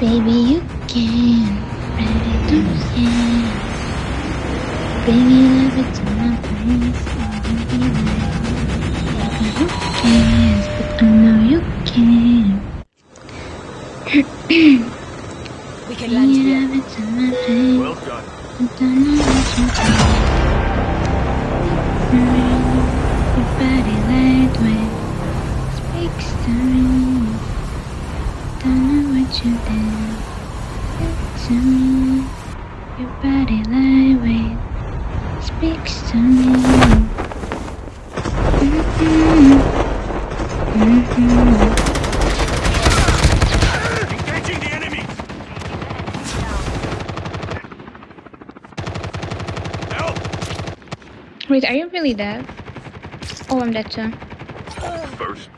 Baby, you can. Ready to can. Baby, love it to my face. Baby, you can. But I know you can. We can land Baby, here. love it to my face. Well done. But I know what you can. Really dead? Oh, I'm dead too. First.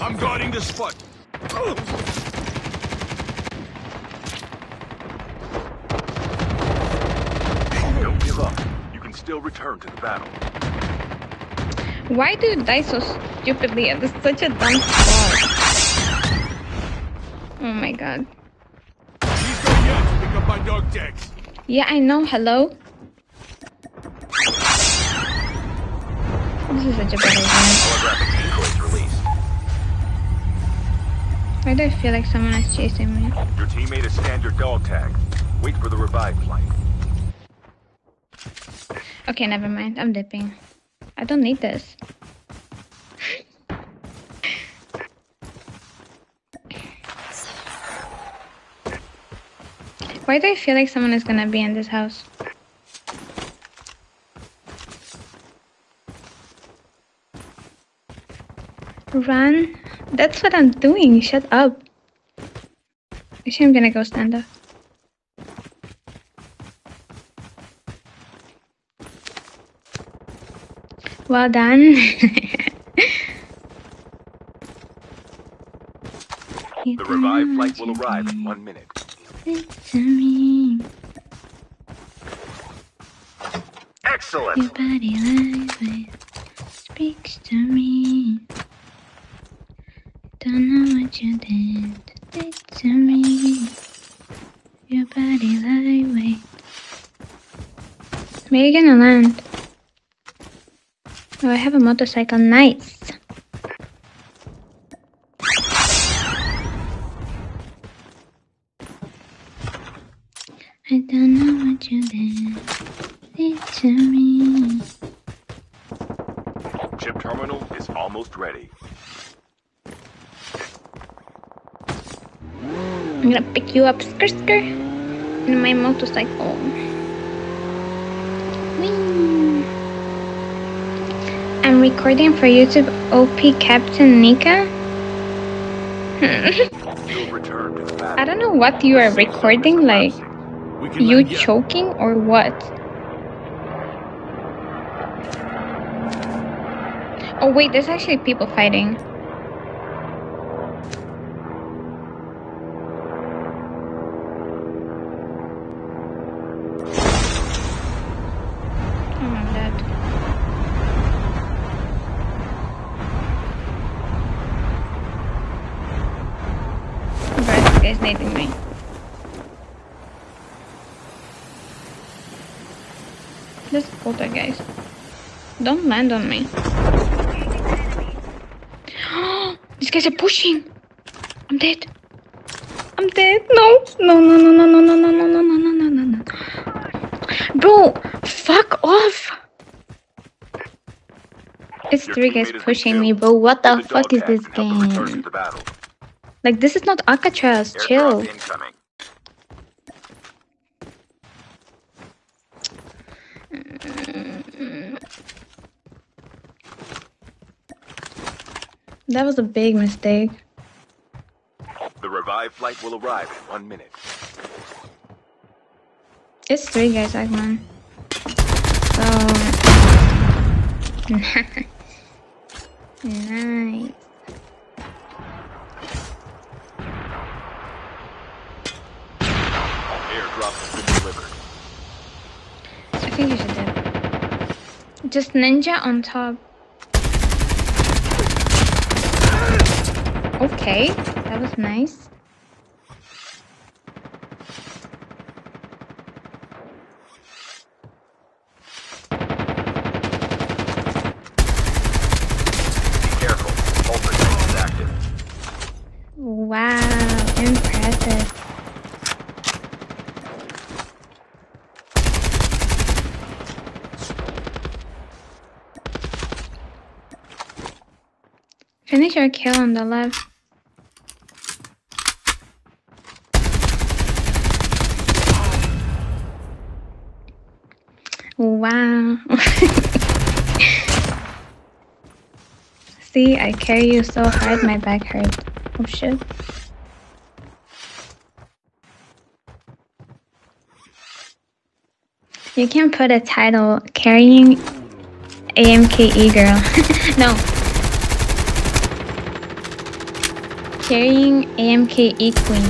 I'm guarding the spot. Don't give up. You can still return to the battle. Why do you die so stupidly this such a dumb spot? Oh my god. Please go here to pick up my dog tags. Yeah, I know. Hello? This is such a bad idea. Holographic decoys released. Why do I feel like someone is chasing me? Your teammate scanned your dog tag. Wait for the revive flight. Okay, never mind. I'm dipping. I don't need this. Why do I feel like someone is gonna be in this house? Run? That's what I'm doing. Shut up. Actually, I'm gonna go stand up. Well done. The revived flight will arrive in one minute. To Excellent! your body language speaks to me. Don't know what you did, did to me. Your body lightweight. Where are you gonna land? Oh, I have a motorcycle. Nice. I don't know what you did, did to me. Chip terminal is almost ready. I'm gonna pick you up, skr skr, in my motorcycle. Whee! I'm recording for YouTube OP Captain Nika. I don't know what you are recording, like you choking or what? Oh wait, there's actually people fighting. Oh, I'm dead. Bro, this guy's nading me. This poltergeist. Don't land on me. These guys are pushing. I'm dead. I'm dead. No. No, no, no, no, no, no, no, no, no, no, no, no, no, no. Bro, fuck off. It's three guys pushing me, bro. What the fuck is this game? Like, this is not Alcatraz. Chill. Incoming. That was a big mistake. The revive flight will arrive in one minute. It's three guys, Eggman. So nice. Airdrop has been delivered. I think you should dip. Just ninja on top. Okay, That was nice. Be careful. Poltergeist is active. Wow, impressive. Kill on the left. Wow. See, I carry you so hard my back hurts. Oh shit. You can put a title carrying AMKE girl. no. Carrying AMKE queen.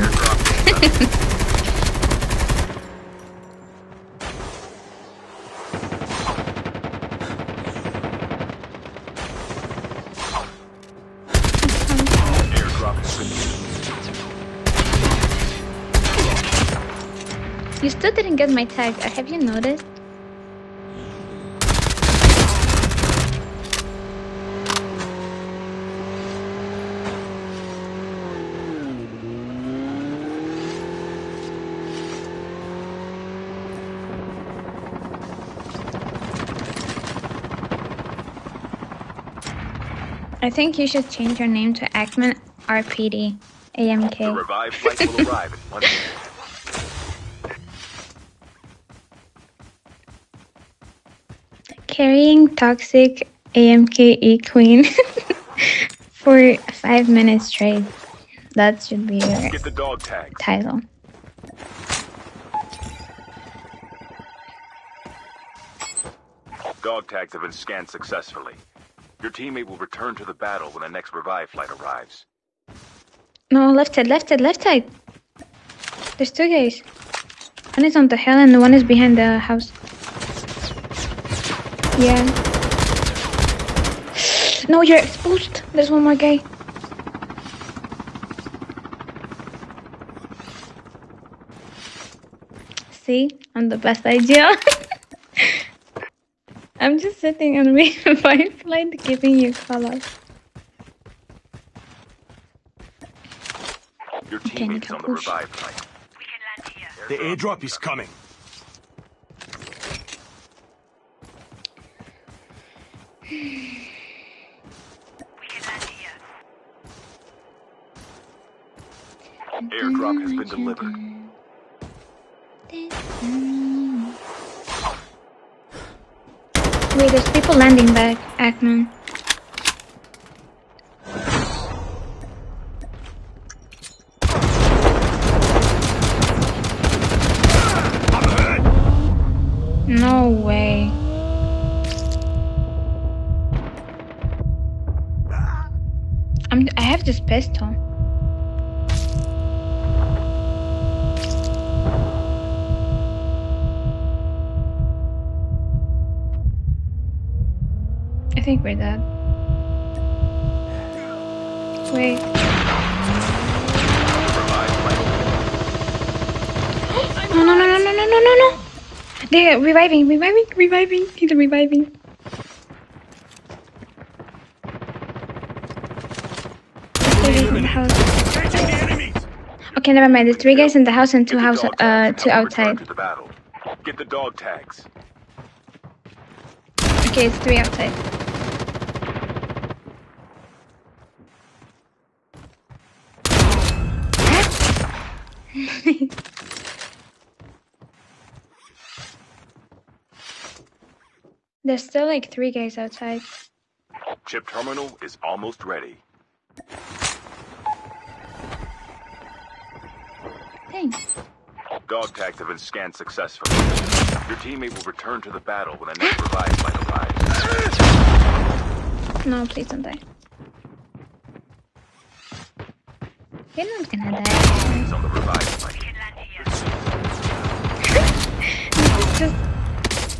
You still didn't get my tag. Have you noticed? I think you should change your name to AkmaN RPD The AMK. revived flight will arrive in one minute. Carrying toxic AMKE queen for five minutes straight. That should be your Get the dog tags. title. Dog tags have been scanned successfully. Your teammate will return to the battle when the next revive flight arrives. No, left side, left side, left side. There's two guys. One is on the hill and the one is behind the house. Yeah. No, you're exposed. There's one more guy. See, I'm the best idea. I'm just sitting on revive flight giving you color. Your Okay, teammate is on the Nikakush. revive flight. The airdrop is coming. Airdrop has been delivered. There's people landing back, AkmaN. No way. I'm, I have this pistol. Think we're dead. Wait. No, no, no, no, no, no, no, no, no. They're reviving, reviving, reviving. He's reviving. Three guys in the house. The. Okay, never mind. There's three guys in the house and two house, uh, two outside. The. Get the dog tags. Okay, it's three outside. There's still like three guys outside. Chip terminal is almost ready. Thanks. Dog tags have been scanned successfully. Your teammate will return to the battle when the next revive flight arrives. No, please don't die. You're not gonna die. Just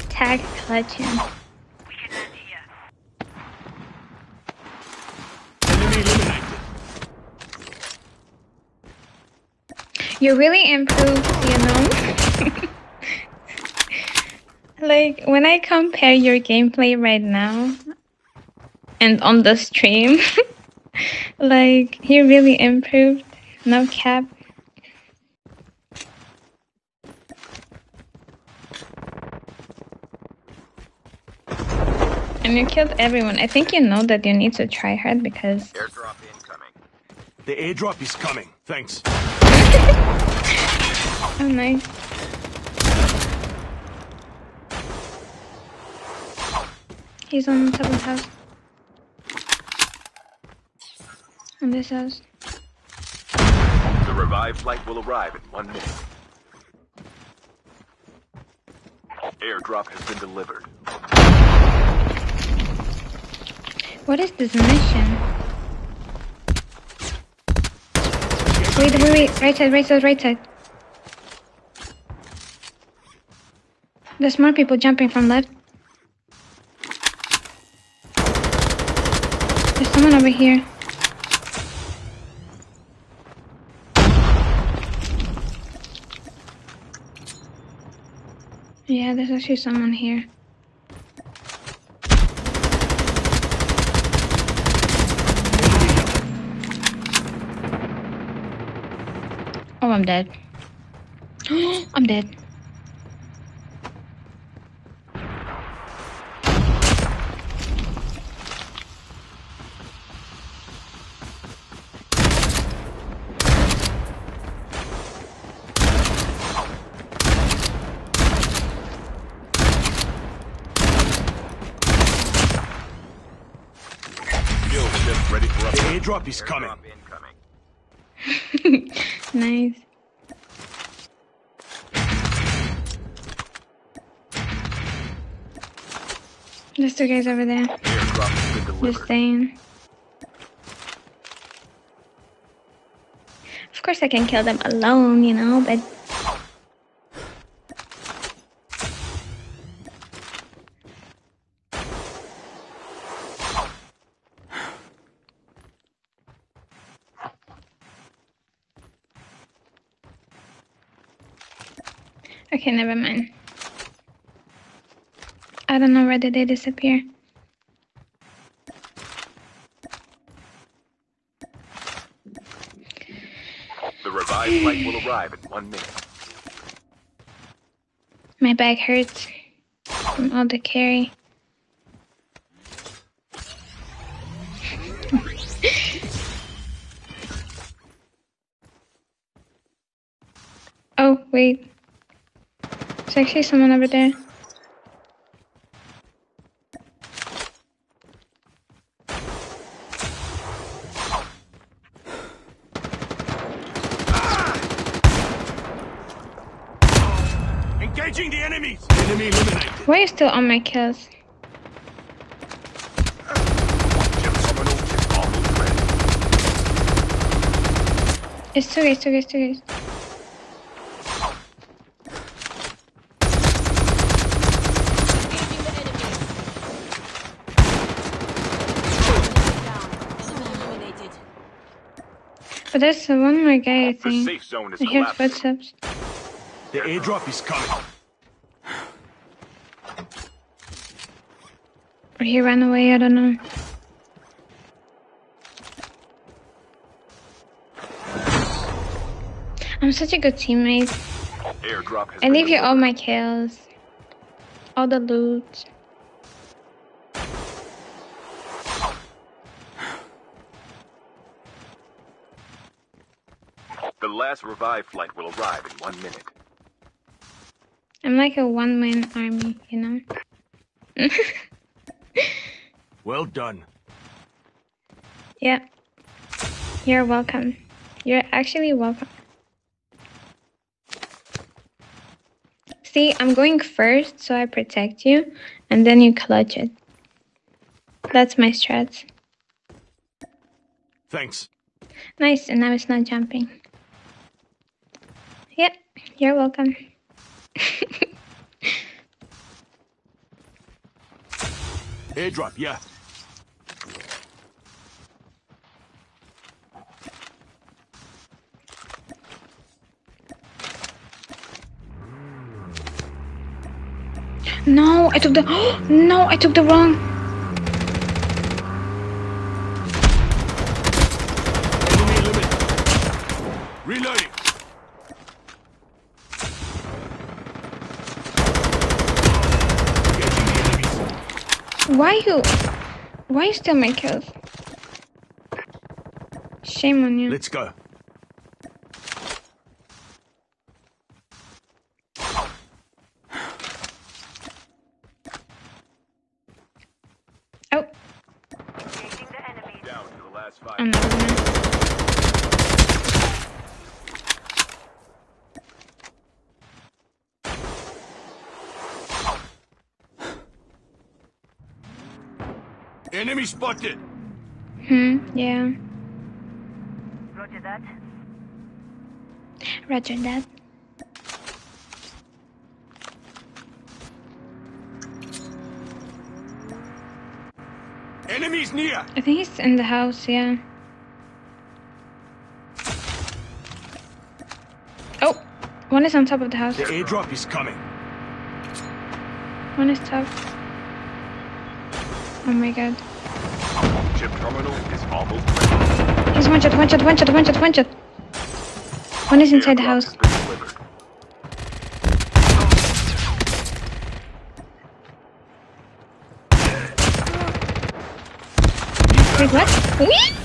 tag clutch him. You really improved, you know? like, when I compare your gameplay right now and on the stream, like, he really improved. No cap. And you killed everyone. I think you know that you need to try hard because Airdrop incoming. The airdrop is coming. Thanks. Oh, nice. He's on top of the house. This house. The revived flight will arrive in one minute. Airdrop has been delivered. What is this mission? Wait, wait, wait. Right side, right side, right side. There's more people jumping from left. There's someone over here. Yeah, there's actually someone here. Oh, I'm dead. I'm dead. Ready for The upgrade. airdrop is coming. Airdrop. Nice. There's two guys over there. Airdrop has been Just delivered. saying. Of course I can kill them alone, you know, but Okay, never mind. I don't know where did they disappear. The revived flight will arrive in one minute. My back hurts from all the carry. oh, wait. There's actually someone over there. Engaging the enemies. Enemy eliminated. Why are you still on my kills? Chip terminal is. It's two guys, two guys, two guys. Eliminated. But there's uh, one more guy, I The think. safe zone is I hear footsteps. The airdrop is coming. Or he ran away, I don't know. I'm such a good teammate. Airdrop has I leave you all my kills. All the loot. The last revived flight will arrive in one minute. I'm like a one man army, you know? Well done. yeah. You're welcome. You're actually welcome. See, I'm going first so I protect you, and then you clutch it. That's my strat. Thanks. Nice, and now it's not jumping. Yep, you're welcome. Airdrop, yeah. No, I took the. no, I took the wrong. Why you? Why you still my kills? Shame on you. Let's go. Oh, Down to the last five. another one. Enemy spotted. Hmm. Yeah. Roger that. Roger that. Enemies near. I think he's in the house. Yeah. Oh, one is on top of the house. The airdrop is coming. One is top. Oh my god. Chip terminal is almost ready. He's one shot, one shot, one shot, one shot, one shot. One is inside the house. has been delivered. Wait, what?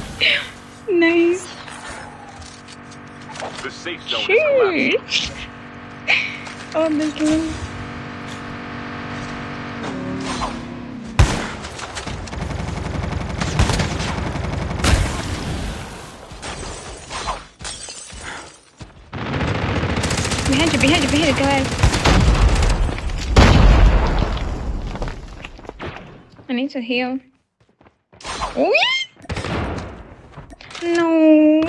Nice. The safe zone is. Oh, this one. Behind you, behind you, behind you, go ahead. I need to heal. Whee! No.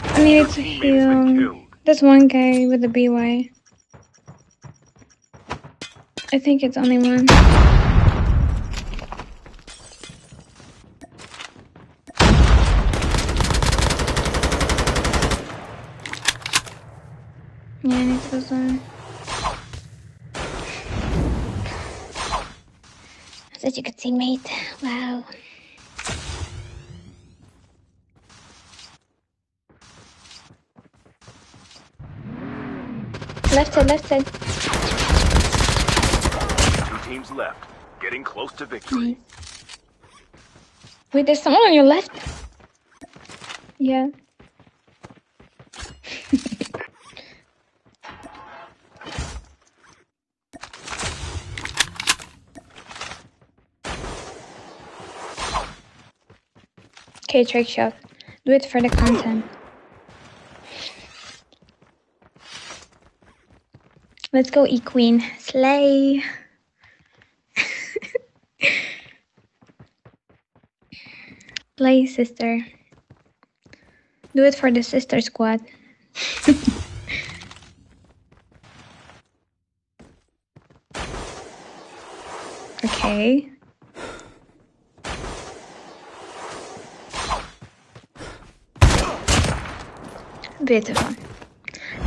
I needed to heal. There's one guy with a BY. I think it's only one. Yeah, I need to go zone. Such a good teammate. Wow. Left side, left side. Two teams left. Getting close to victory. Nice. Wait, there's someone on your left. Yeah. Okay, trick shot. Do it for the content. Let's go, E Queen. Slay. Slay, sister. Do it for the sister squad. okay. Beautiful.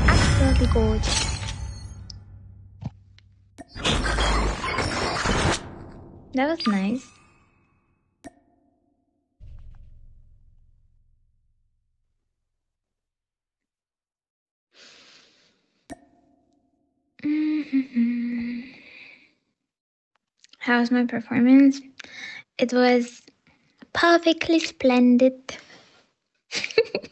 Absolutely gorgeous. That was nice. How was my performance? It was perfectly splendid.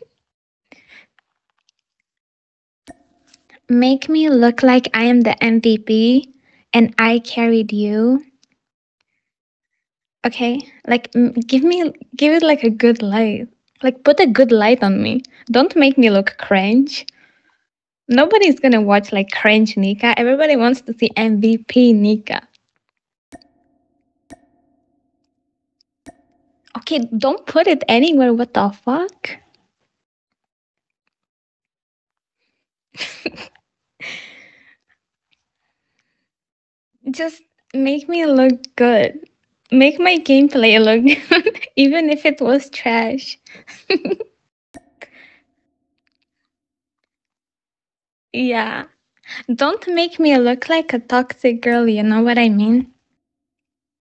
Make me look like I am the MVP and I carried you. Okay, like give me give it like a good light. Like put a good light on me. Don't make me look cringe. Nobody's gonna watch like cringe Nika. Everybody wants to see MVP Nika. Okay, don't put it anywhere. What the fuck? Just make me look good. Make my gameplay look good, even if it was trash. yeah. Don't make me look like a toxic girl, you know what I mean?